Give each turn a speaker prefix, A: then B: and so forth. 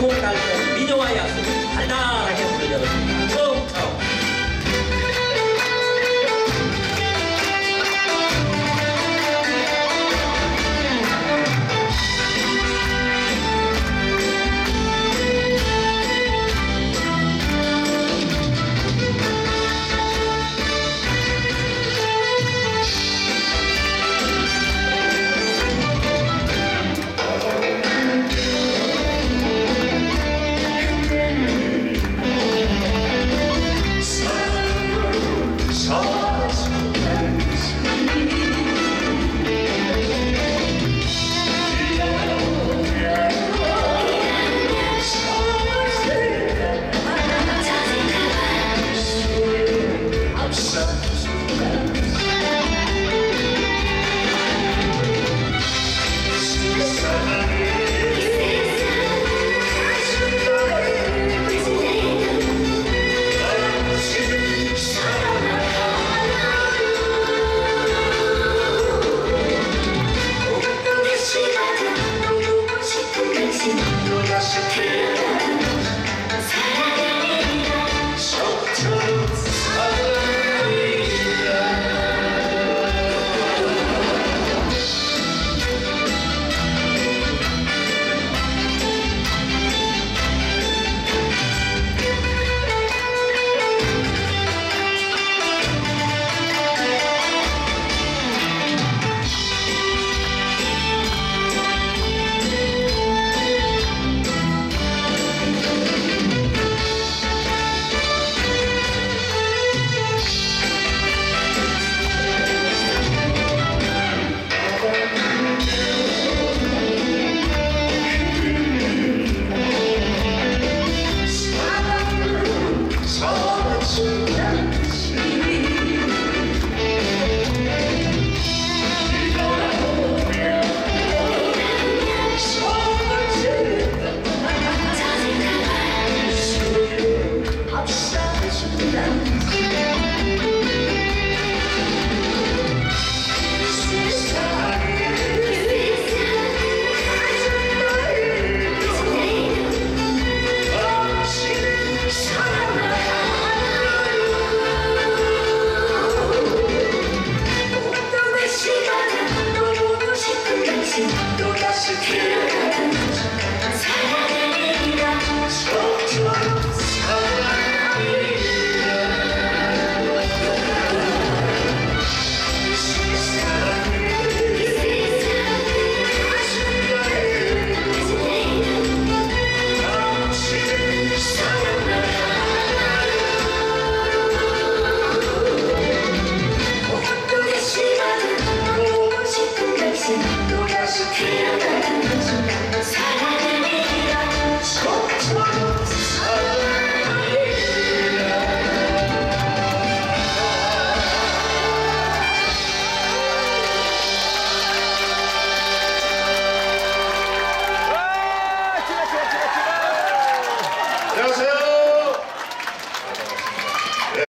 A: 交換のビデオワ
B: Disappear.